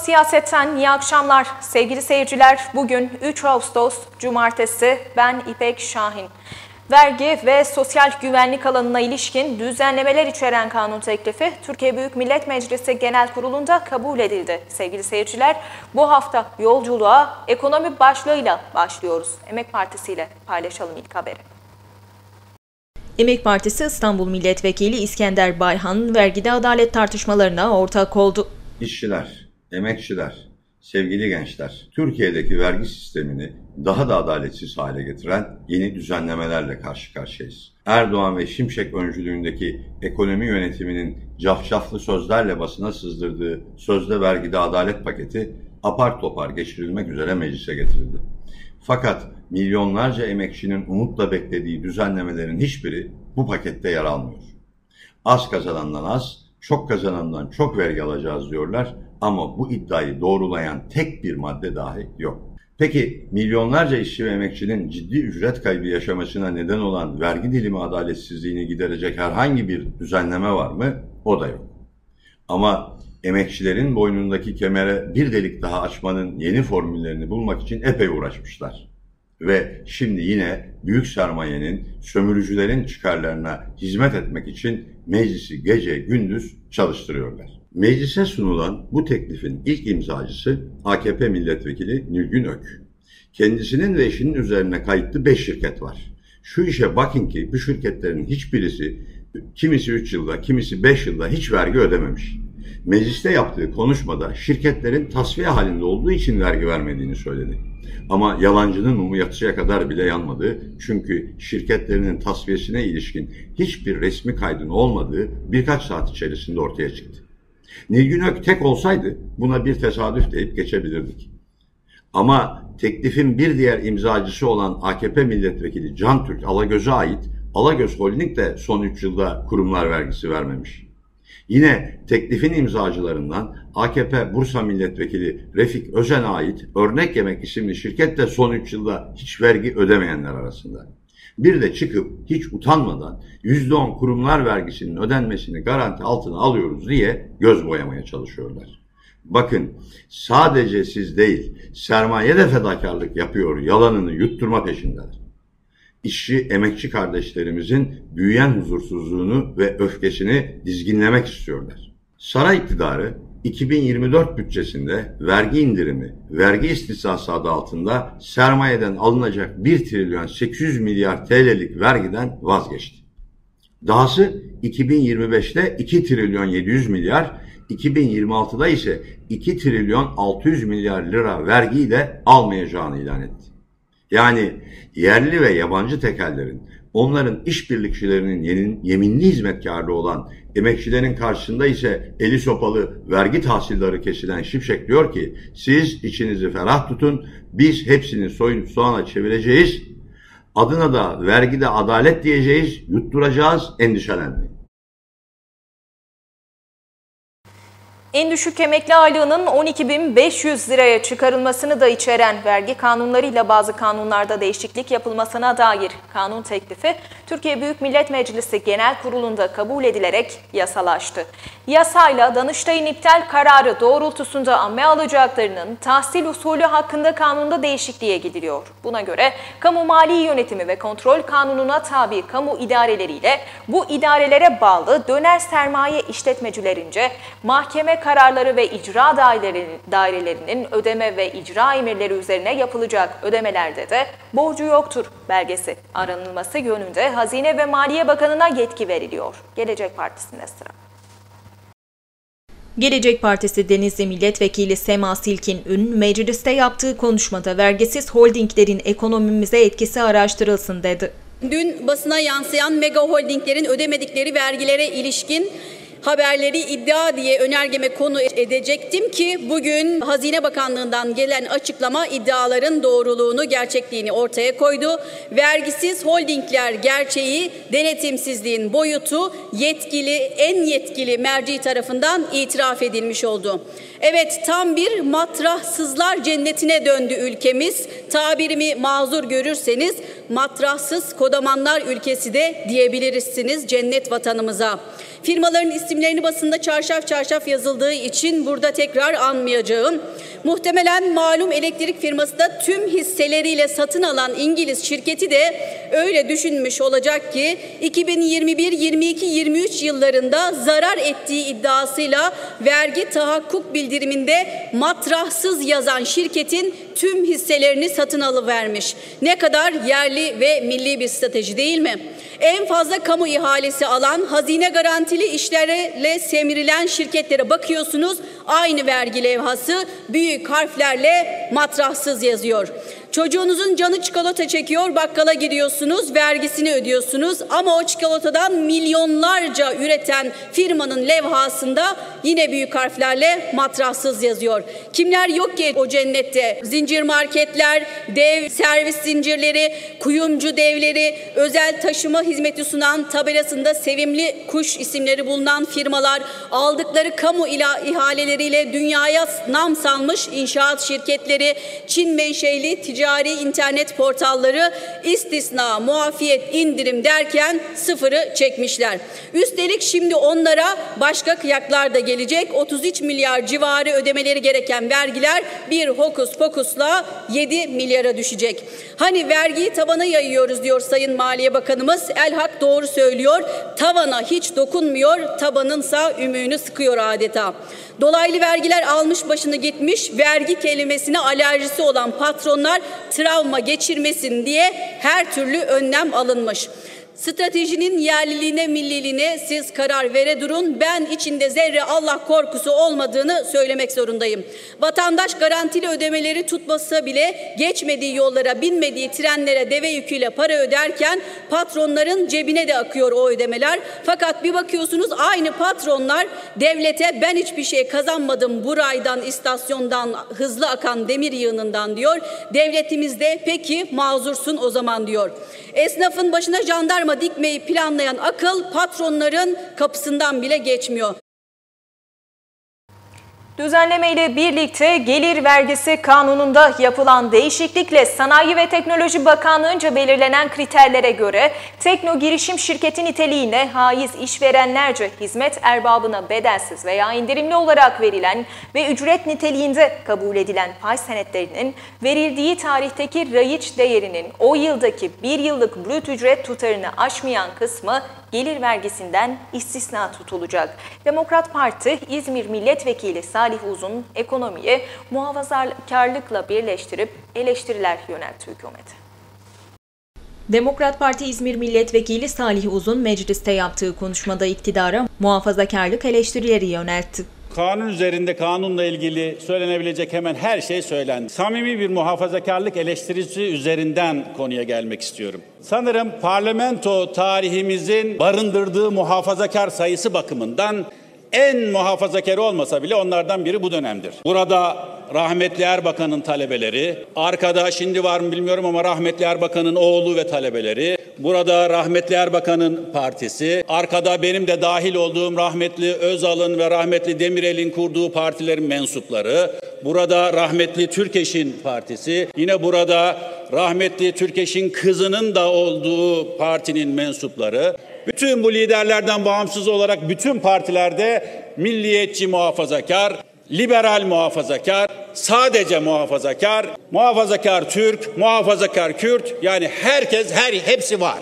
Siyaset'ten iyi akşamlar sevgili seyirciler. Bugün 3 Ağustos Cumartesi ben İpek Şahin. Vergi ve sosyal güvenlik alanına ilişkin düzenlemeler içeren kanun teklifi Türkiye Büyük Millet Meclisi Genel Kurulu'nda kabul edildi. Sevgili seyirciler bu hafta yolculuğa ekonomi başlığıyla başlıyoruz. Emek Partisi ile paylaşalım ilk haberi. Emek Partisi İstanbul Milletvekili İskender Bayhan vergide adalet tartışmalarına ortak oldu. İşçiler, emekçiler, sevgili gençler, Türkiye'deki vergi sistemini daha da adaletsiz hale getiren yeni düzenlemelerle karşı karşıyayız. Erdoğan ve Şimşek öncülüğündeki ekonomi yönetiminin cafcaflı sözlerle basına sızdırdığı sözde vergide adalet paketi apar topar geçirilmek üzere meclise getirildi. Fakat milyonlarca emekçinin umutla beklediği düzenlemelerin hiçbiri bu pakette yer almıyor. Az kazanandan az, çok kazanandan çok vergi alacağız diyorlar ama bu iddiayı doğrulayan tek bir madde dahi yok. Peki milyonlarca işçi ve emekçinin ciddi ücret kaybı yaşamasına neden olan vergi dilimi adaletsizliğini giderecek herhangi bir düzenleme var mı? O da yok. Ama emekçilerin boynundaki kemere bir delik daha açmanın yeni formüllerini bulmak için epey uğraşmışlar. Ve şimdi yine büyük sermayenin, sömürücülerin çıkarlarına hizmet etmek için meclisi gece gündüz çalıştırıyorlar. Meclise sunulan bu teklifin ilk imzacısı AKP milletvekili Nilgün Ök. Kendisinin ve eşinin üzerine kayıtlı 5 şirket var. Şu işe bakın ki bu şirketlerin hiçbirisi kimisi 3 yılda, kimisi 5 yılda hiç vergi ödememiş. Mecliste yaptığı konuşmada şirketlerin tasfiye halinde olduğu için vergi vermediğini söyledi. Ama yalancının mumu yatıya kadar bile yanmadı. Çünkü şirketlerinin tasfiyesine ilişkin hiçbir resmi kaydın olmadığı birkaç saat içerisinde ortaya çıktı. Nilgün Ök tek olsaydı buna bir tesadüf deyip geçebilirdik. Ama teklifin bir diğer imzacısı olan AKP milletvekili Can Türk Alagöz'e ait Alagöz Holding de son 3 yılda kurumlar vergisi vermemiş. Yine teklifin imzacılarından AKP Bursa Milletvekili Refik Özen'e ait Örnek Yemek isimli şirket de son 3 yılda hiç vergi ödemeyenler arasında. Bir de çıkıp hiç utanmadan %10 kurumlar vergisinin ödenmesini garanti altına alıyoruz diye göz boyamaya çalışıyorlar. Bakın sadece siz değil sermaye de fedakarlık yapıyor yalanını yutturma peşindeler. İşçi emekçi kardeşlerimizin büyüyen huzursuzluğunu ve öfkesini dizginlemek istiyorlar. Saray iktidarı 2024 bütçesinde vergi indirimi, vergi istisnası adı altında sermayeden alınacak 1 trilyon 800 milyar TL'lik vergiden vazgeçti. Dahası 2025'te 2 trilyon 700 milyar, 2026'da ise 2 trilyon 600 milyar lira vergiyi de almayacağını ilan etti. Yani yerli ve yabancı tekellerin onların işbirlikçilerinin yeminli hizmetkarlığı olan emekçilerin karşısında ise eli sopalı vergi tahsilleri kesilen Şimşek diyor ki siz içinizi ferah tutun biz hepsini soyunup soğana çevireceğiz adına da vergide adalet diyeceğiz yutturacağız endişelenmeyin. En düşük emekli aylığının 12.500 liraya çıkarılmasını da içeren vergi kanunlarıyla bazı kanunlarda değişiklik yapılmasına dair kanun teklifi Türkiye Büyük Millet Meclisi Genel Kurulu'nda kabul edilerek yasalaştı. Yasayla Danıştay'ın iptal kararı doğrultusunda amme alacaklarının tahsil usulü hakkında kanunda değişikliğe gidiliyor. Buna göre kamu mali yönetimi ve kontrol kanununa tabi kamu idareleriyle bu idarelere bağlı döner sermaye işletmecilerince mahkeme kararları ve icra dairelerinin ödeme ve icra emirleri üzerine yapılacak ödemelerde de borcu yoktur belgesi aranılması yönünde Hazine ve Maliye Bakanı'na yetki veriliyor. Gelecek Partisi'nde sıra. Gelecek Partisi Denizli Milletvekili Sema Silkin Ün, mecliste yaptığı konuşmada vergisiz holdinglerin ekonomimize etkisi araştırılsın dedi. Dün basına yansıyan mega holdinglerin ödemedikleri vergilere ilişkin haberleri iddia diye önergeme konu edecektim ki bugün Hazine Bakanlığı'ndan gelen açıklama iddiaların doğruluğunu, gerçekliğini ortaya koydu. Vergisiz holdingler gerçeği, denetimsizliğin boyutu yetkili, en yetkili merci tarafından itiraf edilmiş oldu. Evet tam bir matrahsızlar cennetine döndü ülkemiz. Tabirimi mazur görürseniz matrahsız kodamanlar ülkesi de diyebilirsiniz cennet vatanımıza. Firmaların isimlerini basında çarşaf çarşaf yazıldığı için burada tekrar anmayacağım. Muhtemelen malum elektrik firması da tüm hisseleriyle satın alan İngiliz şirketi de öyle düşünmüş olacak ki 2021, 22, 23 yıllarında zarar ettiği iddiasıyla vergi tahakkuk bildiriminde matrahsız yazan şirketin tüm hisselerini satın alıvermiş. Ne kadar yerli ve milli bir strateji değil mi? En fazla kamu ihalesi alan hazine garantili işlerle semirilen şirketlere bakıyorsunuz. Aynı vergi levhası büyük harflerle matrahsız yazıyor. Çocuğunuzun canı çikolata çekiyor, bakkala gidiyorsunuz, vergisini ödüyorsunuz ama o çikolatadan milyonlarca üreten firmanın levhasında yine büyük harflerle matrahsız yazıyor. Kimler yok ki o cennette? Zincir marketler, dev servis zincirleri, kuyumcu devleri, özel taşıma hizmeti sunan tabelasında sevimli kuş isimleri bulunan firmalar, aldıkları kamu ihaleleriyle dünyaya nam salmış inşaat şirketleri, Çin menşeli ticari internet portalları istisna, muafiyet, indirim derken sıfırı çekmişler. Üstelik şimdi onlara başka kıyaklar da gelecek. 33 milyar civarı ödemeleri gereken vergiler bir hokus pokusla 7 milyara düşecek. Hani vergiyi tavana yayıyoruz diyor Sayın Maliye Bakanımız. Elhak doğru söylüyor. Tavana hiç dokunmuyor. Tabanınsa ümüğünü sıkıyor adeta. Dolaylı vergiler almış başını gitmiş. Vergi kelimesine alerjisi olan patronlar travma geçirmesin diye her türlü önlem alınmış. Stratejinin yerliliğine, milliliğine siz karar vere durun. Ben içinde zerre Allah korkusu olmadığını söylemek zorundayım. Vatandaş garantili ödemeleri tutmasa bile geçmediği yollara, binmediği trenlere deve yüküyle para öderken patronların cebine de akıyor o ödemeler. Fakat bir bakıyorsunuz aynı patronlar devlete ben hiçbir şey kazanmadım bu raydan, istasyondan, hızlı akan demir yığınından diyor. Devletimizde peki mazursun o zaman diyor. Esnafın başına jandarma dikmeyi planlayan akıl patronların kapısından bile geçmiyor. Düzenleme ile birlikte gelir vergisi kanununda yapılan değişiklikle Sanayi ve Teknoloji Bakanlığı'nca belirlenen kriterlere göre tekno girişim şirketi niteliğine haiz işverenlerce hizmet erbabına bedelsiz veya indirimli olarak verilen ve ücret niteliğinde kabul edilen pay senetlerinin verildiği tarihteki rayiç değerinin o yıldaki bir yıllık brüt ücret tutarını aşmayan kısmı gelir vergisinden istisna tutulacak. Demokrat Parti İzmir Milletvekili Salih Uzun ekonomiyi muhafazakarlıkla birleştirip eleştiriler yöneltti hükümete. Demokrat Parti İzmir Milletvekili Salih Uzun mecliste yaptığı konuşmada iktidara muhafazakarlık eleştirileri yöneltti. Kanun üzerinde kanunla ilgili söylenebilecek hemen her şey söylendi. Samimi bir muhafazakarlık eleştirisi üzerinden konuya gelmek istiyorum. Sanırım parlamento tarihimizin barındırdığı muhafazakar sayısı bakımından en muhafazakar olmasa bile onlardan biri bu dönemdir. Burada rahmetli Erbakan'ın talebeleri, arkada şimdi var mı bilmiyorum ama rahmetli Erbakan'ın oğlu ve talebeleri, burada rahmetli Erbakan'ın partisi, arkada benim de dahil olduğum rahmetli Özal'ın ve rahmetli Demirel'in kurduğu partilerin mensupları, burada rahmetli Türkeş'in partisi, yine burada rahmetli Türkeş'in kızının da olduğu partinin mensupları, bütün bu liderlerden bağımsız olarak bütün partilerde milliyetçi muhafazakar, liberal muhafazakar, sadece muhafazakar, muhafazakar Türk, muhafazakar Kürt yani herkes her hepsi var.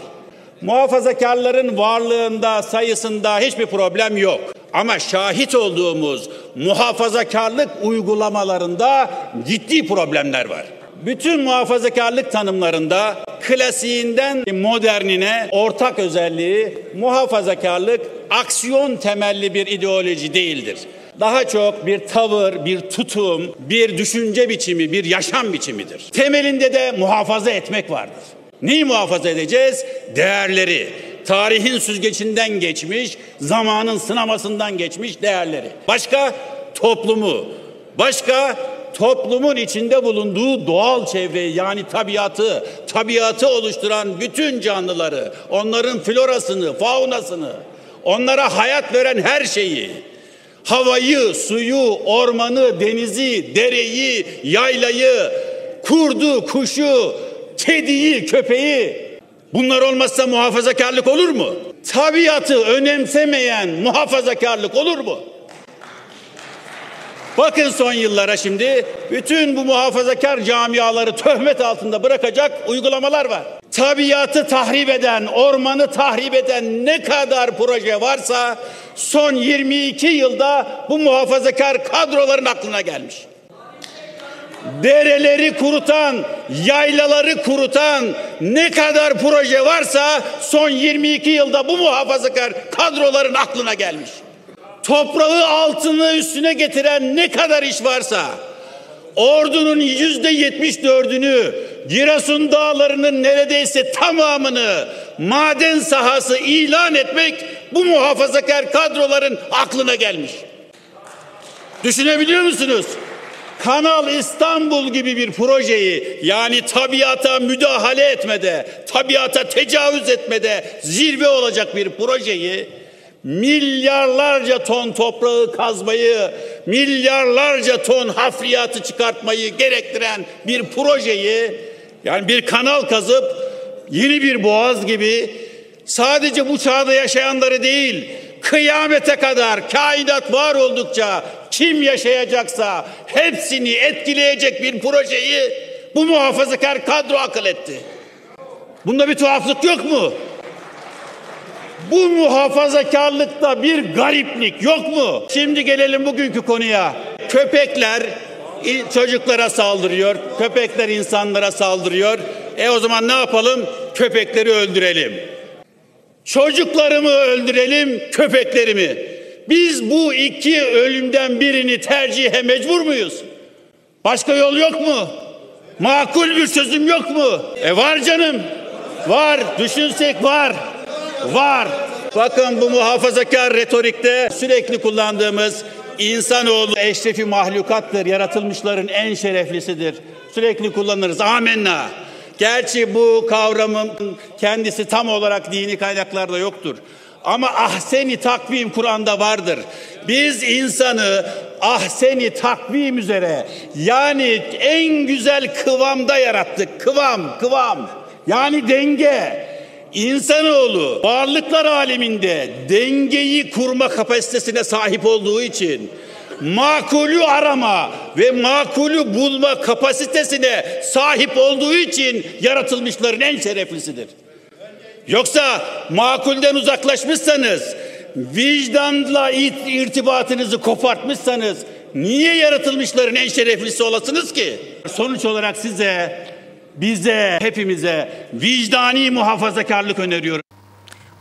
Muhafazakarların varlığında, sayısında hiçbir problem yok. Ama şahit olduğumuz muhafazakarlık uygulamalarında ciddi problemler var. Bütün muhafazakarlık tanımlarında klasiğinden modernine ortak özelliği muhafazakarlık aksiyon temelli bir ideoloji değildir. Daha çok bir tavır, bir tutum, bir düşünce biçimi, bir yaşam biçimidir. Temelinde de muhafaza etmek vardır. Neyi muhafaza edeceğiz? Değerleri, tarihin süzgecinden geçmiş, zamanın sınamasından geçmiş değerleri. Başka toplumu, başka toplumun içinde bulunduğu doğal çevreyi yani tabiatı, tabiatı oluşturan bütün canlıları, onların florasını, faunasını, onlara hayat veren her şeyi, Havayı, suyu, ormanı, denizi, dereyi, yaylayı, kurdu, kuşu, kediyi, köpeği. Bunlar olmazsa muhafazakarlık olur mu? Tabiatı önemsemeyen muhafazakarlık olur mu? Bakın son yıllara şimdi bütün bu muhafazakar camiaları töhmet altında bırakacak uygulamalar var. Tabiatı tahrip eden, ormanı tahrip eden ne kadar proje varsa son 22 yılda bu muhafazakar kadroların aklına gelmiş. Dereleri kurutan, yaylaları kurutan ne kadar proje varsa son 22 yılda bu muhafazakar kadroların aklına gelmiş toprağı altını üstüne getiren ne kadar iş varsa ordunun yüzde yetmiş dördünü Giresun dağlarının neredeyse tamamını maden sahası ilan etmek bu muhafazakar kadroların aklına gelmiş. Düşünebiliyor musunuz? Kanal İstanbul gibi bir projeyi yani tabiata müdahale etmede, tabiata tecavüz etmede zirve olacak bir projeyi milyarlarca ton toprağı kazmayı, milyarlarca ton hafriyatı çıkartmayı gerektiren bir projeyi yani bir kanal kazıp yeni bir boğaz gibi sadece bu çağda yaşayanları değil kıyamete kadar kainat var oldukça kim yaşayacaksa hepsini etkileyecek bir projeyi bu muhafazakar kadro akıl etti. Bunda bir tuhaflık yok mu? Bu muhafazakarlıkta bir gariplik yok mu? Şimdi gelelim bugünkü konuya. Köpekler çocuklara saldırıyor. Köpekler insanlara saldırıyor. E o zaman ne yapalım? Köpekleri öldürelim. Çocuklarımı öldürelim, köpeklerimi. Biz bu iki ölümden birini tercihe mecbur muyuz? Başka yol yok mu? Makul bir çözüm yok mu? E var canım. Var. Düşünsek var var. Bakın bu muhafazakar retorikte sürekli kullandığımız insanoğlu eşrefi mahlukattır, yaratılmışların en şereflisidir. Sürekli kullanırız. Amenna. Gerçi bu kavramın kendisi tam olarak dini kaynaklarda yoktur. Ama ahseni takvim Kur'an'da vardır. Biz insanı ahseni takvim üzere yani en güzel kıvamda yarattık. Kıvam, kıvam. Yani denge. İnsanoğlu varlıklar aleminde dengeyi kurma kapasitesine sahip olduğu için makulü arama ve makulü bulma kapasitesine sahip olduğu için yaratılmışların en şereflisidir. Yoksa makulden uzaklaşmışsanız, vicdanla irtibatınızı kopartmışsanız niye yaratılmışların en şereflisi olasınız ki? Sonuç olarak size bize, hepimize vicdani muhafazakarlık öneriyorum.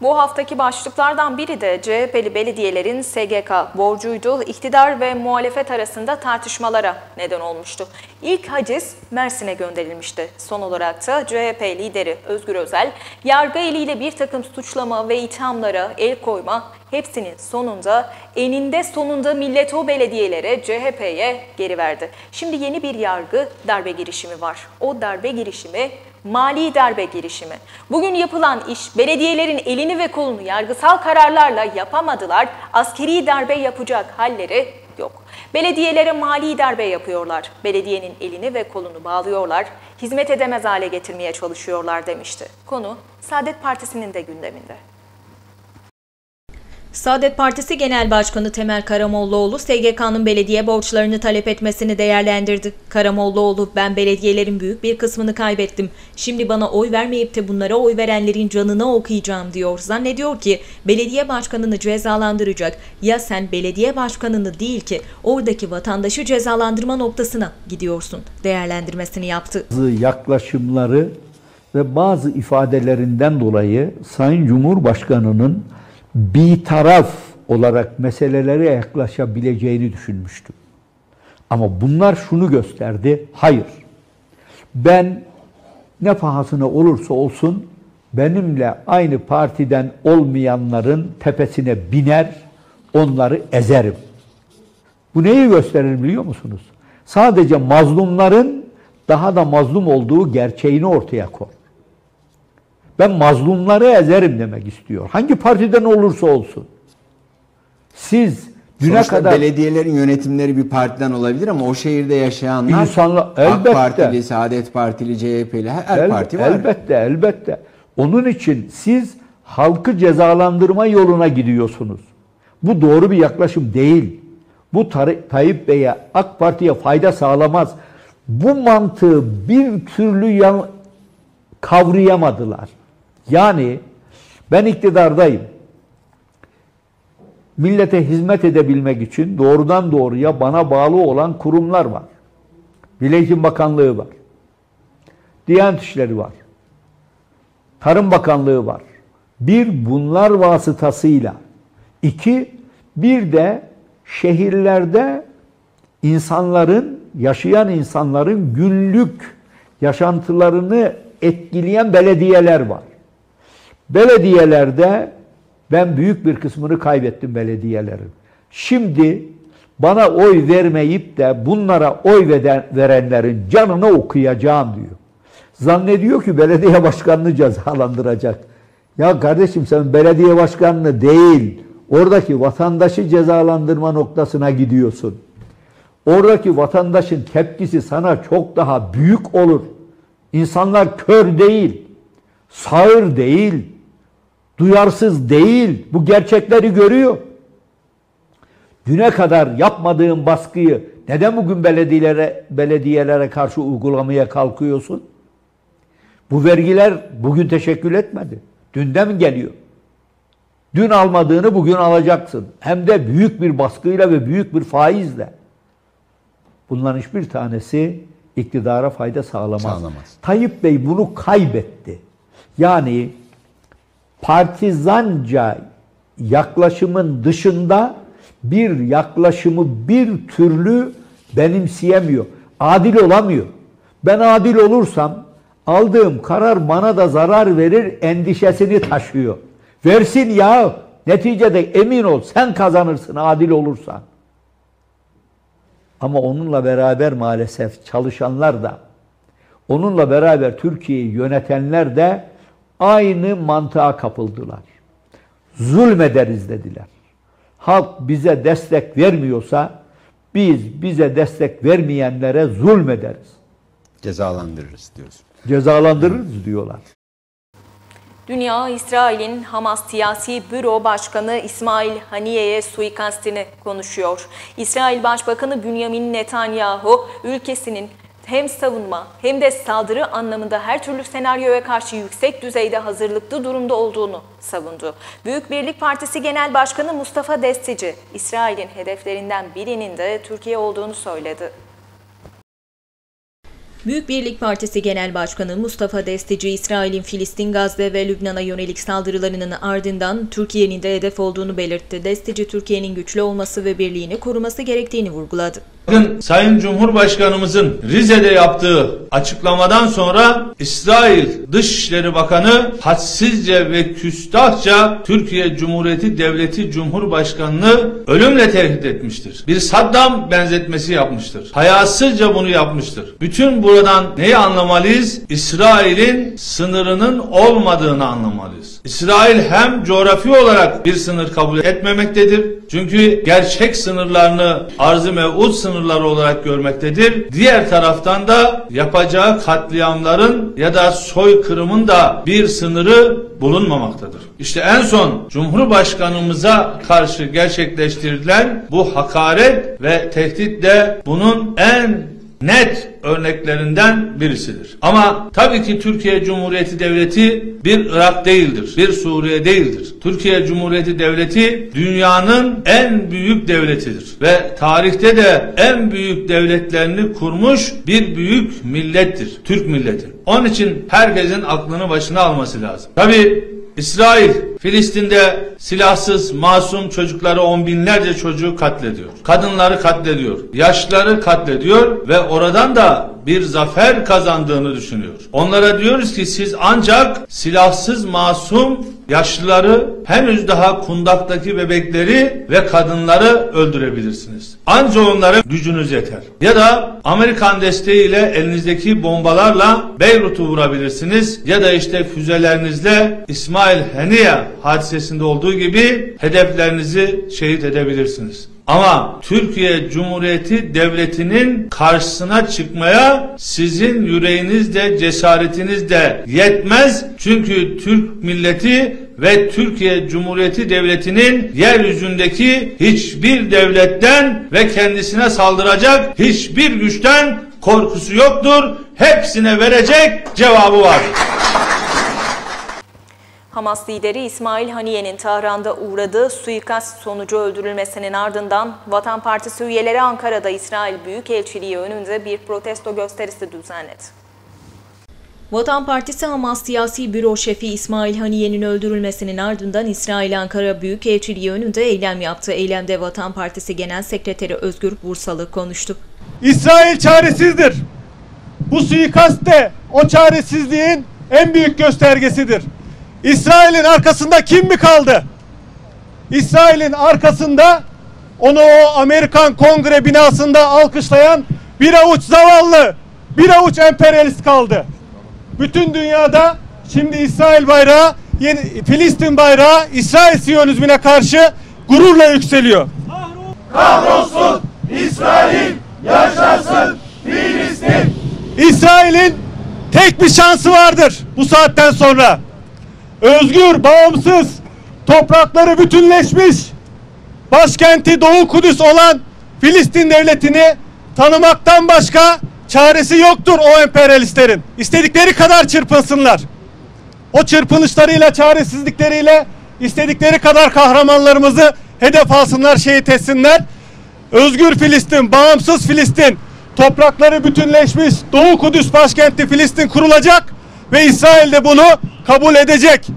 Bu haftaki başlıklardan biri de CHP'li belediyelerin SGK borcuydu. İktidar ve muhalefet arasında tartışmalara neden olmuştu. İlk haciz Mersin'e gönderilmişti. Son olarak da CHP lideri Özgür Özel, yargı eliyle bir takım suçlama ve ithamlara el koyma hepsinin sonunda eninde sonunda millet o belediyelere CHP'ye geri verdi. Şimdi yeni bir yargı darbe girişimi var. O darbe girişimi mali darbe girişimi. Bugün yapılan iş belediyelerin elini ve kolunu yargısal kararlarla yapamadılar. Askeri darbe yapacak halleri yok. Belediyelere mali darbe yapıyorlar. Belediyenin elini ve kolunu bağlıyorlar. Hizmet edemez hale getirmeye çalışıyorlar demişti. Konu Saadet Partisi'nin de gündeminde. Saadet Partisi Genel Başkanı Temel Karamollaoğlu SGK'nın belediye borçlarını talep etmesini değerlendirdi. Karamollaoğlu ben belediyelerin büyük bir kısmını kaybettim. Şimdi bana oy vermeyip de bunlara oy verenlerin canına okuyacağım diyor. Zannediyor ki belediye başkanını cezalandıracak. Ya sen belediye başkanını değil ki oradaki vatandaşı cezalandırma noktasına gidiyorsun değerlendirmesini yaptı. Yaklaşımları ve bazı ifadelerinden dolayı Sayın Cumhurbaşkanı'nın bir taraf olarak meselelere yaklaşabileceğini düşünmüştüm. Ama bunlar şunu gösterdi. Hayır. Ben ne pahasına olursa olsun benimle aynı partiden olmayanların tepesine biner, onları ezerim. Bu neyi gösterir biliyor musunuz? Sadece mazlumların daha da mazlum olduğu gerçeğini ortaya koy. Ben mazlumları ezerim demek istiyor. Hangi partiden olursa olsun. Siz Düne Sonuçta kadar belediyelerin yönetimleri bir partiden olabilir ama o şehirde yaşayanlar İnsanlar- AK elbette. Partili, Saadet Partili, CHP'li her El- parti var. Elbette, elbette. Onun için siz halkı cezalandırma yoluna gidiyorsunuz. Bu doğru bir yaklaşım değil. Bu Tar- Tayyip Bey'e, AK Parti'ye fayda sağlamaz. Bu mantığı bir türlü yan- kavrayamadılar. Yani ben iktidardayım. Millete hizmet edebilmek için doğrudan doğruya bana bağlı olan kurumlar var. Eğitim Bakanlığı var. Diyanet İşleri var. Tarım Bakanlığı var. Bir bunlar vasıtasıyla. iki bir de şehirlerde insanların, yaşayan insanların günlük yaşantılarını etkileyen belediyeler var. Belediyelerde ben büyük bir kısmını kaybettim belediyelerin. Şimdi bana oy vermeyip de bunlara oy veren, verenlerin canını okuyacağım diyor. Zannediyor ki belediye başkanını cezalandıracak. Ya kardeşim sen belediye başkanını değil, oradaki vatandaşı cezalandırma noktasına gidiyorsun. Oradaki vatandaşın tepkisi sana çok daha büyük olur. İnsanlar kör değil, sağır değil, duyarsız değil. Bu gerçekleri görüyor. Düne kadar yapmadığın baskıyı neden bugün belediyelere belediyelere karşı uygulamaya kalkıyorsun? Bu vergiler bugün teşekkül etmedi. Dünden geliyor. Dün almadığını bugün alacaksın. Hem de büyük bir baskıyla ve büyük bir faizle. Bunların hiçbir tanesi iktidara fayda sağlamaz. Sağlamaz. Tayyip Bey bunu kaybetti. Yani partizanca yaklaşımın dışında bir yaklaşımı bir türlü benimseyemiyor. Adil olamıyor. Ben adil olursam aldığım karar bana da zarar verir endişesini taşıyor. Versin ya. Neticede emin ol sen kazanırsın adil olursan. Ama onunla beraber maalesef çalışanlar da onunla beraber Türkiye'yi yönetenler de aynı mantığa kapıldılar. Zulmederiz dediler. Halk bize destek vermiyorsa biz bize destek vermeyenlere zulmederiz. Cezalandırırız diyorsun. Cezalandırırız diyorlar. Dünya, İsrail'in Hamas Siyasi Büro Başkanı İsmail Haniye'ye suikastini konuşuyor. İsrail Başbakanı Benjamin Netanyahu, ülkesinin hem savunma hem de saldırı anlamında her türlü senaryoya karşı yüksek düzeyde hazırlıklı durumda olduğunu savundu. Büyük Birlik Partisi Genel Başkanı Mustafa Destici, İsrail'in hedeflerinden birinin de Türkiye olduğunu söyledi. Büyük Birlik Partisi Genel Başkanı Mustafa Destici, İsrail'in Filistin, Gazze ve Lübnan'a yönelik saldırılarının ardından Türkiye'nin de hedef olduğunu belirtti. Destici, Türkiye'nin güçlü olması ve birliğini koruması gerektiğini vurguladı. Bakın Sayın Cumhurbaşkanımızın Rize'de yaptığı açıklamadan sonra İsrail Dışişleri Bakanı hadsizce ve küstahça Türkiye Cumhuriyeti Devleti Cumhurbaşkanını ölümle tehdit etmiştir. Bir Saddam benzetmesi yapmıştır. Hayasızca bunu yapmıştır. Bütün buradan neyi anlamalıyız? İsrail'in sınırının olmadığını anlamalıyız. İsrail hem coğrafi olarak bir sınır kabul etmemektedir. Çünkü gerçek sınırlarını arz-ı mev'ud sınırları olarak görmektedir. Diğer taraftan da yapacağı katliamların ya da soykırımın da bir sınırı bulunmamaktadır. İşte en son Cumhurbaşkanımıza karşı gerçekleştirilen bu hakaret ve tehdit de bunun en net örneklerinden birisidir. Ama tabii ki Türkiye Cumhuriyeti Devleti bir Irak değildir, bir Suriye değildir. Türkiye Cumhuriyeti Devleti dünyanın en büyük devletidir ve tarihte de en büyük devletlerini kurmuş bir büyük millettir, Türk milleti. Onun için herkesin aklını başına alması lazım. Tabii İsrail Filistin'de silahsız masum çocukları on binlerce çocuğu katlediyor. Kadınları katlediyor. Yaşlıları katlediyor ve oradan da bir zafer kazandığını düşünüyor. Onlara diyoruz ki siz ancak silahsız masum yaşlıları henüz daha kundaktaki bebekleri ve kadınları öldürebilirsiniz. Anca onlara gücünüz yeter. Ya da Amerikan desteğiyle elinizdeki bombalarla Beyrut'u vurabilirsiniz ya da işte füzelerinizle İsmail Haniye hadisesinde olduğu gibi hedeflerinizi şehit edebilirsiniz. Ama Türkiye Cumhuriyeti Devleti'nin karşısına çıkmaya sizin yüreğiniz de cesaretiniz de yetmez. Çünkü Türk milleti ve Türkiye Cumhuriyeti Devleti'nin yeryüzündeki hiçbir devletten ve kendisine saldıracak hiçbir güçten korkusu yoktur. Hepsine verecek cevabı vardır. Hamas lideri İsmail Haniye'nin Tahran'da uğradığı suikast sonucu öldürülmesinin ardından Vatan Partisi üyeleri Ankara'da İsrail Büyükelçiliği önünde bir protesto gösterisi düzenledi. Vatan Partisi Hamas Siyasi Büro Şefi İsmail Haniye'nin öldürülmesinin ardından İsrail Ankara Büyükelçiliği önünde eylem yaptı. Eylemde Vatan Partisi Genel Sekreteri Özgür Bursalı konuştu. İsrail çaresizdir. Bu suikast de o çaresizliğin en büyük göstergesidir. İsrail'in arkasında kim mi kaldı? İsrail'in arkasında onu o Amerikan Kongre binasında alkışlayan bir avuç zavallı, bir avuç emperyalist kaldı. Bütün dünyada şimdi İsrail bayrağı, yeni, Filistin bayrağı İsrail Siyonizmine karşı gururla yükseliyor. Kahrolsun İsrail, yaşasın Filistin. İsrail'in tek bir şansı vardır bu saatten sonra. Özgür, bağımsız, toprakları bütünleşmiş, başkenti Doğu Kudüs olan Filistin devletini tanımaktan başka çaresi yoktur o emperyalistlerin. İstedikleri kadar çırpınsınlar. O çırpınışlarıyla, çaresizlikleriyle istedikleri kadar kahramanlarımızı hedef alsınlar, şehit etsinler. Özgür Filistin, bağımsız Filistin, toprakları bütünleşmiş Doğu Kudüs başkenti Filistin kurulacak ve İsrail de bunu kabul edecek.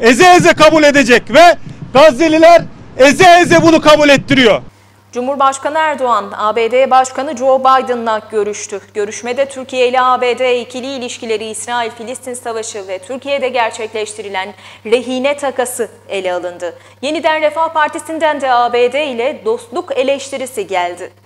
Eze eze kabul edecek ve Gazze'liler eze eze bunu kabul ettiriyor. Cumhurbaşkanı Erdoğan, ABD Başkanı Joe Biden'la görüştü. Görüşmede Türkiye ile ABD ikili ilişkileri, İsrail-Filistin Savaşı ve Türkiye'de gerçekleştirilen rehine takası ele alındı. Yeniden Refah Partisi'nden de ABD ile dostluk eleştirisi geldi.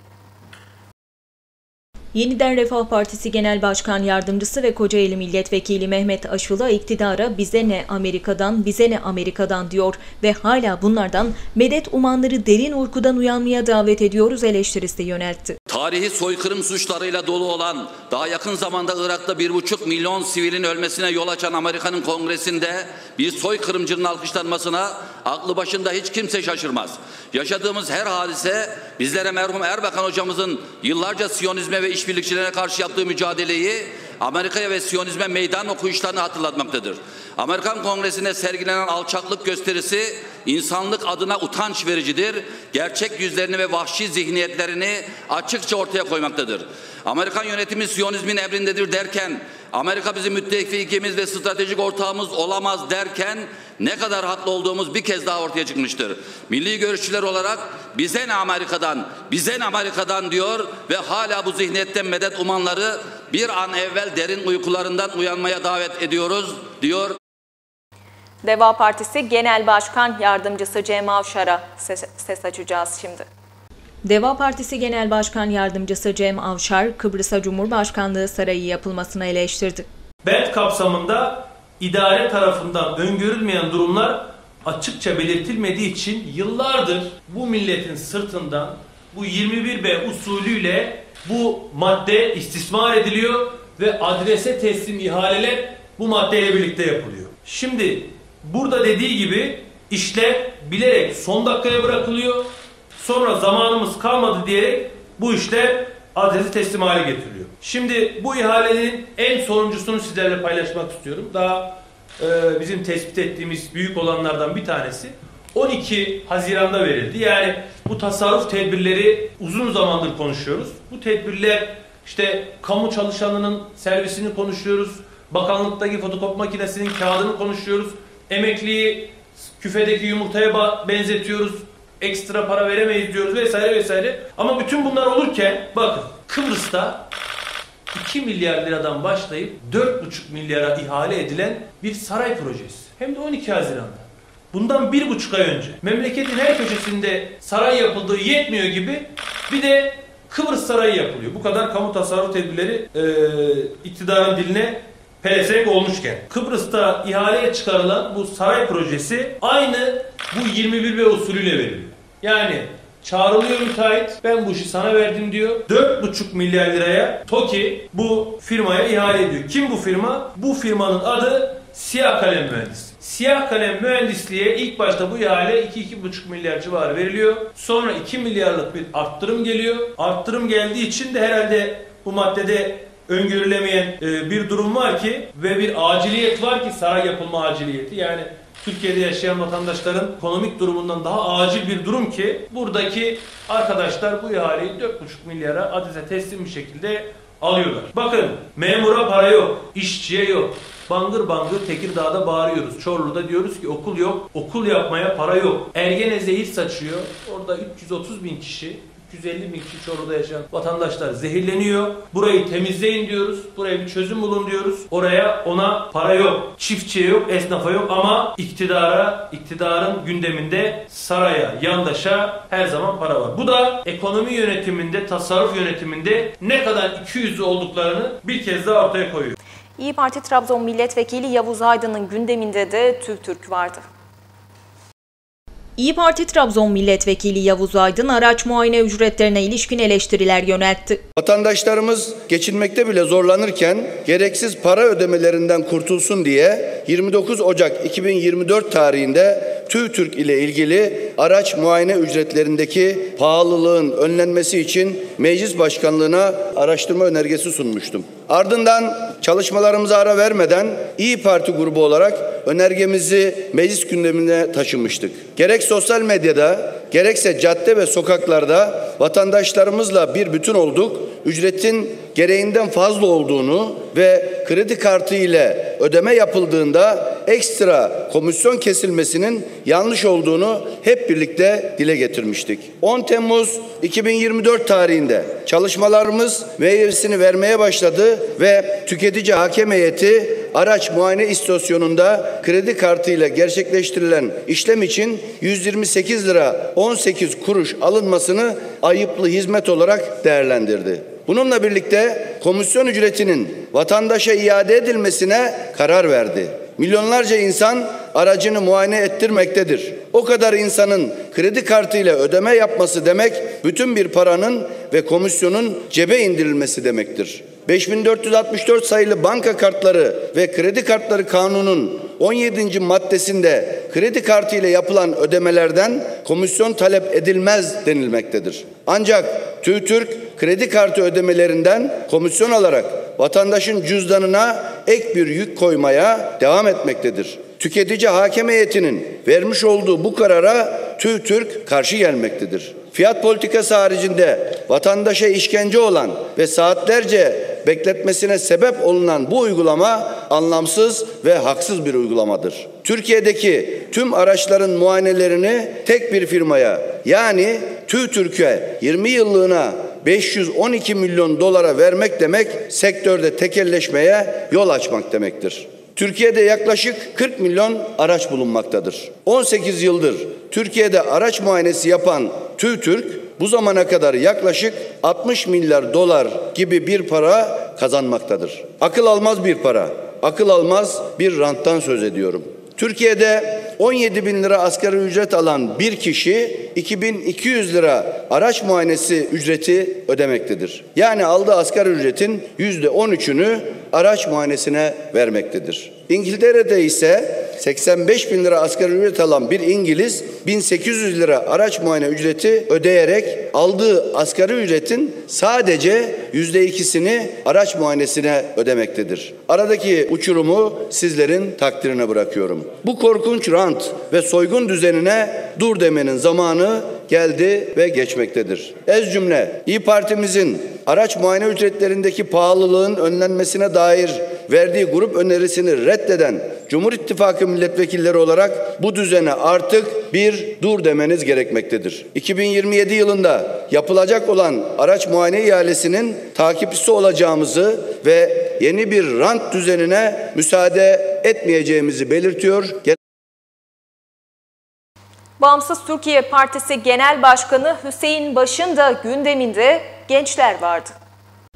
Yeniden Refah Partisi Genel Başkan Yardımcısı ve Kocaeli Milletvekili Mehmet Aşıl'a iktidara bize ne Amerika'dan, bize ne Amerika'dan diyor ve hala bunlardan medet umanları derin uykudan uyanmaya davet ediyoruz eleştirisi yöneltti. Tarihi soykırım suçlarıyla dolu olan, daha yakın zamanda Irak'ta 1,5 milyon sivilin ölmesine yol açan Amerika'nın kongresinde bir soykırımcının alkışlanmasına aklı başında hiç kimse şaşırmaz. Yaşadığımız her hadise bizlere merhum Erbakan hocamızın yıllarca Siyonizme ve işbirlikçilerine karşı yaptığı mücadeleyi Amerika'ya ve Siyonizme meydan okuyuşlarını hatırlatmaktadır. Amerikan Kongresi'nde sergilenen alçaklık gösterisi insanlık adına utanç vericidir. Gerçek yüzlerini ve vahşi zihniyetlerini açıkça ortaya koymaktadır. Amerikan yönetimi Siyonizmin emrindedir derken Amerika bizim müttefikimiz ve stratejik ortağımız olamaz derken ne kadar haklı olduğumuz bir kez daha ortaya çıkmıştır. Milli görüşçüler olarak bize ne Amerika'dan, bize ne Amerika'dan diyor ve hala bu zihniyetten medet umanları bir an evvel derin uykularından uyanmaya davet ediyoruz diyor. Deva Partisi Genel Başkan Yardımcısı Cem Avşar'a ses, ses açacağız şimdi. Deva Partisi Genel Başkan Yardımcısı Cem Avşar, Kıbrıs'a Cumhurbaşkanlığı Sarayı yapılmasını eleştirdi. BED kapsamında idare tarafından öngörülmeyen durumlar açıkça belirtilmediği için yıllardır bu milletin sırtından bu 21B usulüyle bu madde istismar ediliyor ve adrese teslim ihaleler bu maddeyle birlikte yapılıyor. Şimdi burada dediği gibi işler bilerek son dakikaya bırakılıyor. Sonra zamanımız kalmadı diyerek bu işler adresi teslim hale getiriliyor. Şimdi bu ihalenin en sonuncusunu sizlerle paylaşmak istiyorum. Daha e, bizim tespit ettiğimiz büyük olanlardan bir tanesi 12 Haziran'da verildi. Yani bu tasarruf tedbirleri uzun zamandır konuşuyoruz. Bu tedbirler işte kamu çalışanının servisini konuşuyoruz. Bakanlıktaki fotokopi makinesinin kağıdını konuşuyoruz. Emekliyi küfedeki yumurtaya benzetiyoruz. Ekstra para veremeyiz diyoruz vesaire vesaire. Ama bütün bunlar olurken bakın Kıbrıs'ta 2 milyar liradan başlayıp 4,5 milyara ihale edilen bir saray projesi. Hem de 12 Haziran'da. Bundan bir buçuk ay önce memleketin her köşesinde saray yapıldığı yetmiyor gibi bir de Kıbrıs Sarayı yapılıyor. Bu kadar kamu tasarruf tedbirleri e, iktidarın diline pelesenk olmuşken. Kıbrıs'ta ihaleye çıkarılan bu saray projesi aynı bu 21 ve usulüyle veriliyor. Yani Çağrılıyor müteahhit. Ben bu işi sana verdim diyor. 4,5 milyar liraya TOKİ bu firmaya ihale ediyor. Kim bu firma? Bu firmanın adı Siyah Kalem Mühendisi. Siyah kalem mühendisliğe ilk başta bu ihale 2-2,5 milyar civarı veriliyor. Sonra 2 milyarlık bir arttırım geliyor. Arttırım geldiği için de herhalde bu maddede öngörülemeyen e, bir durum var ki ve bir aciliyet var ki saray yapılma aciliyeti. Yani Türkiye'de yaşayan vatandaşların ekonomik durumundan daha acil bir durum ki buradaki arkadaşlar bu ihaleyi 4,5 milyara adrese teslim bir şekilde alıyorlar. Bakın memura para yok, işçiye yok. Bangır bangır Tekirdağ'da bağırıyoruz. Çorlu'da diyoruz ki okul yok, okul yapmaya para yok. Ergene zehir saçıyor. Orada 330 bin kişi 250 bin kişi Çorlu'da yaşayan vatandaşlar zehirleniyor. Burayı temizleyin diyoruz. Buraya bir çözüm bulun diyoruz. Oraya ona para yok. Çiftçiye yok, esnafa yok ama iktidara, iktidarın gündeminde saraya, yandaşa her zaman para var. Bu da ekonomi yönetiminde, tasarruf yönetiminde ne kadar 200'lü olduklarını bir kez daha ortaya koyuyor. İyi Parti Trabzon Milletvekili Yavuz Aydın'ın gündeminde de TÜVTÜRK vardı. İyi Parti Trabzon Milletvekili Yavuz Aydın araç muayene ücretlerine ilişkin eleştiriler yöneltti. Vatandaşlarımız geçinmekte bile zorlanırken gereksiz para ödemelerinden kurtulsun diye 29 Ocak 2024 tarihinde TÜVTÜRK ile ilgili araç muayene ücretlerindeki pahalılığın önlenmesi için Meclis Başkanlığına araştırma önergesi sunmuştum. Ardından çalışmalarımıza ara vermeden İyi Parti grubu olarak önergemizi meclis gündemine taşımıştık. Gerek sosyal medyada gerekse cadde ve sokaklarda vatandaşlarımızla bir bütün olduk. Ücretin gereğinden fazla olduğunu ve kredi kartı ile ödeme yapıldığında ekstra komisyon kesilmesinin yanlış olduğunu hep birlikte dile getirmiştik. 10 Temmuz 2024 tarihinde çalışmalarımız meyvesini vermeye başladı ve tüketici hakem heyeti araç muayene istasyonunda kredi kartı ile gerçekleştirilen işlem için 128 lira 18 kuruş alınmasını ayıplı hizmet olarak değerlendirdi. Bununla birlikte komisyon ücretinin vatandaşa iade edilmesine karar verdi. Milyonlarca insan aracını muayene ettirmektedir. O kadar insanın kredi kartıyla ödeme yapması demek bütün bir paranın ve komisyonun cebe indirilmesi demektir. 5464 sayılı banka kartları ve kredi kartları kanunun 17. maddesinde kredi kartı ile yapılan ödemelerden komisyon talep edilmez denilmektedir. Ancak TÜİTÜRK kredi kartı ödemelerinden komisyon alarak vatandaşın cüzdanına ek bir yük koymaya devam etmektedir. Tüketici hakem heyetinin vermiş olduğu bu karara TÜİTÜRK karşı gelmektedir. Fiyat politikası haricinde vatandaşa işkence olan ve saatlerce bekletmesine sebep olunan bu uygulama anlamsız ve haksız bir uygulamadır. Türkiye'deki tüm araçların muayenelerini tek bir firmaya yani TÜİTÜRK'e 20 yıllığına 512 milyon dolara vermek demek sektörde tekelleşmeye yol açmak demektir. Türkiye'de yaklaşık 40 milyon araç bulunmaktadır. 18 yıldır Türkiye'de araç muayenesi yapan TÜİTÜRK bu zamana kadar yaklaşık 60 milyar dolar gibi bir para kazanmaktadır. Akıl almaz bir para, akıl almaz bir ranttan söz ediyorum. Türkiye'de 17 bin lira asgari ücret alan bir kişi 2200 lira araç muayenesi ücreti ödemektedir. Yani aldığı asgari ücretin %13'ünü araç muayenesine vermektedir. İngiltere'de ise 85 bin lira asgari ücret alan bir İngiliz 1800 lira araç muayene ücreti ödeyerek aldığı asgari ücretin sadece yüzde ikisini araç muayenesine ödemektedir. Aradaki uçurumu sizlerin takdirine bırakıyorum. Bu korkunç rant ve soygun düzenine dur demenin zamanı geldi ve geçmektedir. Ez cümle İyi Partimizin araç muayene ücretlerindeki pahalılığın önlenmesine dair verdiği grup önerisini reddeden Cumhur İttifakı milletvekilleri olarak bu düzene artık bir dur demeniz gerekmektedir. 2027 yılında yapılacak olan araç muayene ihalesinin takipçisi olacağımızı ve yeni bir rant düzenine müsaade etmeyeceğimizi belirtiyor. Bağımsız Türkiye Partisi Genel Başkanı Hüseyin Baş'ın da gündeminde gençler vardı.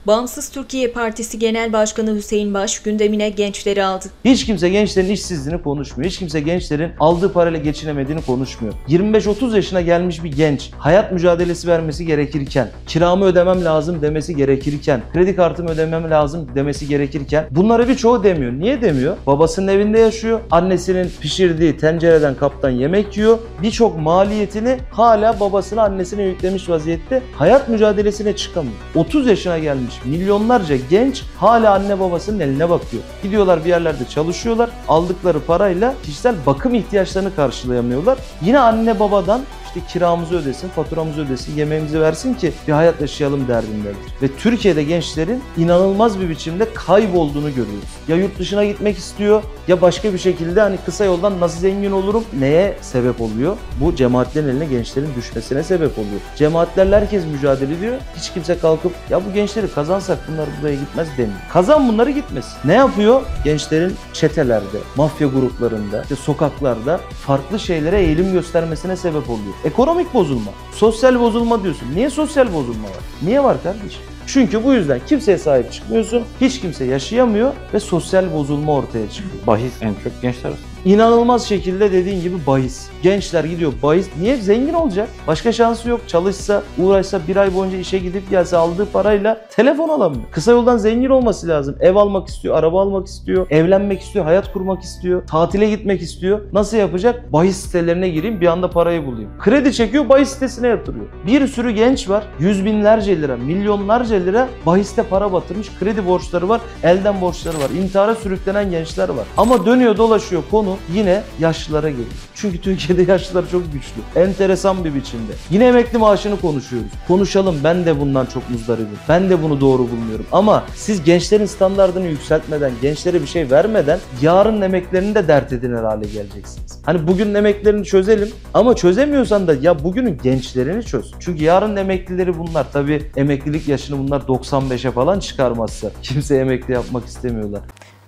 Bağımsız Türkiye Partisi Genel Başkanı Hüseyin Baş gündemine gençleri aldı. Hiç kimse gençlerin işsizliğini konuşmuyor. Hiç kimse gençlerin aldığı parayla geçinemediğini konuşmuyor. 25-30 yaşına gelmiş bir genç hayat mücadelesi vermesi gerekirken, kiramı ödemem lazım demesi gerekirken, kredi kartımı ödemem lazım demesi gerekirken bunları birçoğu demiyor. Niye demiyor? Babasının evinde yaşıyor. Annesinin pişirdiği tencereden kaptan yemek yiyor. Birçok maliyetini hala babasına annesine yüklemiş vaziyette. Hayat mücadelesine çıkamıyor. 30 yaşına gelmiş milyonlarca genç hala anne babasının eline bakıyor. Gidiyorlar bir yerlerde çalışıyorlar. Aldıkları parayla kişisel bakım ihtiyaçlarını karşılayamıyorlar. Yine anne babadan işte kiramızı ödesin, faturamızı ödesin, yemeğimizi versin ki bir hayat yaşayalım derdindedir. Ve Türkiye'de gençlerin inanılmaz bir biçimde kaybolduğunu görüyoruz. Ya yurt dışına gitmek istiyor ya başka bir şekilde hani kısa yoldan nasıl zengin olurum neye sebep oluyor? Bu cemaatlerin eline gençlerin düşmesine sebep oluyor. Cemaatlerle herkes mücadele ediyor. Hiç kimse kalkıp ya bu gençleri kazansak bunlar buraya gitmez demiyor. Kazan bunları gitmesin. Ne yapıyor? Gençlerin çetelerde, mafya gruplarında, işte sokaklarda farklı şeylere eğilim göstermesine sebep oluyor. Ekonomik bozulma, sosyal bozulma diyorsun. Niye sosyal bozulma var? Niye var kardeşim? Çünkü bu yüzden kimseye sahip çıkmıyorsun, hiç kimse yaşayamıyor ve sosyal bozulma ortaya çıkıyor. Bahis en çok gençler arasında. İnanılmaz şekilde dediğin gibi bahis. Gençler gidiyor bahis. Niye? Zengin olacak. Başka şansı yok. Çalışsa, uğraşsa, bir ay boyunca işe gidip gelse aldığı parayla telefon alamıyor. Kısa yoldan zengin olması lazım. Ev almak istiyor, araba almak istiyor, evlenmek istiyor, hayat kurmak istiyor, tatile gitmek istiyor. Nasıl yapacak? Bahis sitelerine gireyim bir anda parayı bulayım. Kredi çekiyor, bahis sitesine yatırıyor. Bir sürü genç var. Yüz binlerce lira, milyonlarca lira bahiste para batırmış. Kredi borçları var, elden borçları var. İntihara sürüklenen gençler var. Ama dönüyor dolaşıyor konu yine yaşlılara geliyor. Çünkü Türkiye'de yaşlılar çok güçlü. Enteresan bir biçimde. Yine emekli maaşını konuşuyoruz. Konuşalım ben de bundan çok muzdaribim. Ben de bunu doğru bulmuyorum. Ama siz gençlerin standartını yükseltmeden, gençlere bir şey vermeden yarın emeklerini de dert edinir hale geleceksiniz. Hani bugün emeklerini çözelim ama çözemiyorsan da ya bugünün gençlerini çöz. Çünkü yarın emeklileri bunlar. Tabii emeklilik yaşını bunlar 95'e falan çıkarmazsa kimse emekli yapmak istemiyorlar.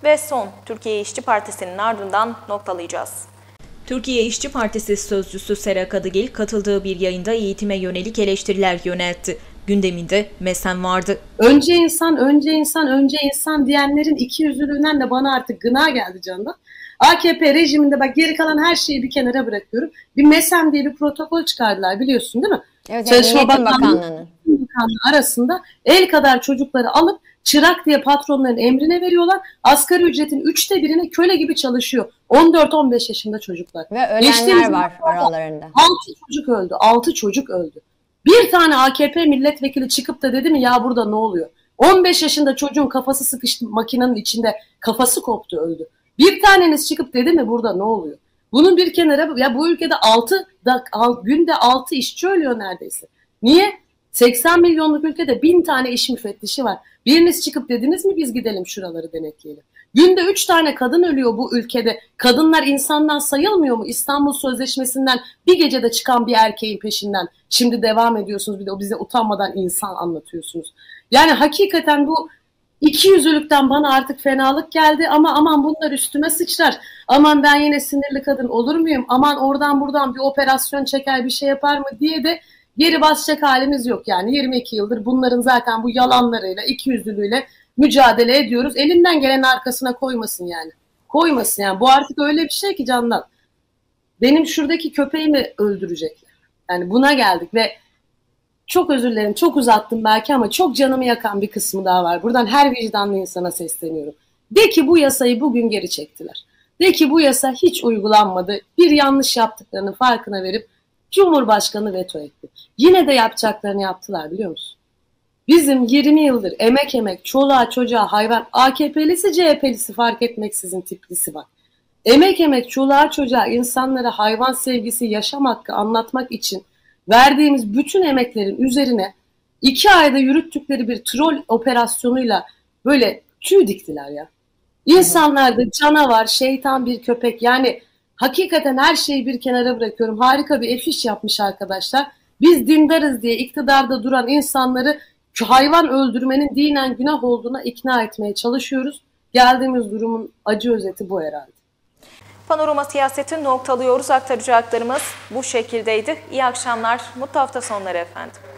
Ve son Türkiye İşçi Partisi'nin ardından noktalayacağız. Türkiye İşçi Partisi sözcüsü Sera Kadıgil katıldığı bir yayında eğitime yönelik eleştiriler yöneltti. Gündeminde MESEN vardı. Önce insan, önce insan, önce insan diyenlerin iki yüzlülüğünden de bana artık gına geldi canım. AKP rejiminde bak geri kalan her şeyi bir kenara bırakıyorum. Bir MESEN diye bir protokol çıkardılar biliyorsun değil mi? Evet, Çalışma Bakanlığı'nın Bakanlığı arasında el kadar çocukları alıp çırak diye patronların emrine veriyorlar. Asgari ücretin üçte birine köle gibi çalışıyor. 14-15 yaşında çocuklar. Ve ölenler Geçtiğimiz var aralarında. 6 çocuk öldü. 6 çocuk öldü. Bir tane AKP milletvekili çıkıp da dedi mi ya burada ne oluyor? 15 yaşında çocuğun kafası sıkıştı makinenin içinde kafası koptu öldü. Bir taneniz çıkıp dedi mi burada ne oluyor? Bunun bir kenara ya bu ülkede 6 da, günde 6 işçi ölüyor neredeyse. Niye? 80 milyonluk ülkede 1000 tane iş müfettişi var. Biriniz çıkıp dediniz mi biz gidelim şuraları denetleyelim. Günde 3 tane kadın ölüyor bu ülkede. Kadınlar insandan sayılmıyor mu? İstanbul Sözleşmesi'nden bir gecede çıkan bir erkeğin peşinden. Şimdi devam ediyorsunuz bir de o bize utanmadan insan anlatıyorsunuz. Yani hakikaten bu iki yüzlülükten bana artık fenalık geldi ama aman bunlar üstüme sıçrar. Aman ben yine sinirli kadın olur muyum? Aman oradan buradan bir operasyon çeker bir şey yapar mı diye de geri basacak halimiz yok. Yani 22 yıldır bunların zaten bu yalanlarıyla, ikiyüzlülüğüyle mücadele ediyoruz. Elinden gelen arkasına koymasın yani. Koymasın yani. Bu artık öyle bir şey ki Candan. Benim şuradaki köpeğimi öldürecekler. Yani buna geldik ve çok özür dilerim, çok uzattım belki ama çok canımı yakan bir kısmı daha var. Buradan her vicdanlı insana sesleniyorum. De ki bu yasayı bugün geri çektiler. De ki bu yasa hiç uygulanmadı. Bir yanlış yaptıklarının farkına verip Cumhurbaşkanı veto etti. Yine de yapacaklarını yaptılar biliyor musun? Bizim 20 yıldır emek emek, çoluğa çocuğa hayvan, AKP'lisi CHP'lisi fark etmeksizin tiplisi bak. Emek emek, çoluğa çocuğa insanlara hayvan sevgisi, yaşam hakkı anlatmak için verdiğimiz bütün emeklerin üzerine iki ayda yürüttükleri bir troll operasyonuyla böyle tüy diktiler ya. İnsanlarda canavar, şeytan bir köpek yani hakikaten her şeyi bir kenara bırakıyorum. Harika bir efiş yapmış arkadaşlar. Biz dindarız diye iktidarda duran insanları hayvan öldürmenin dinen günah olduğuna ikna etmeye çalışıyoruz. Geldiğimiz durumun acı özeti bu herhalde. Panorama siyaseti noktalıyoruz. Aktaracaklarımız bu şekildeydi. İyi akşamlar, mutlu hafta sonları efendim.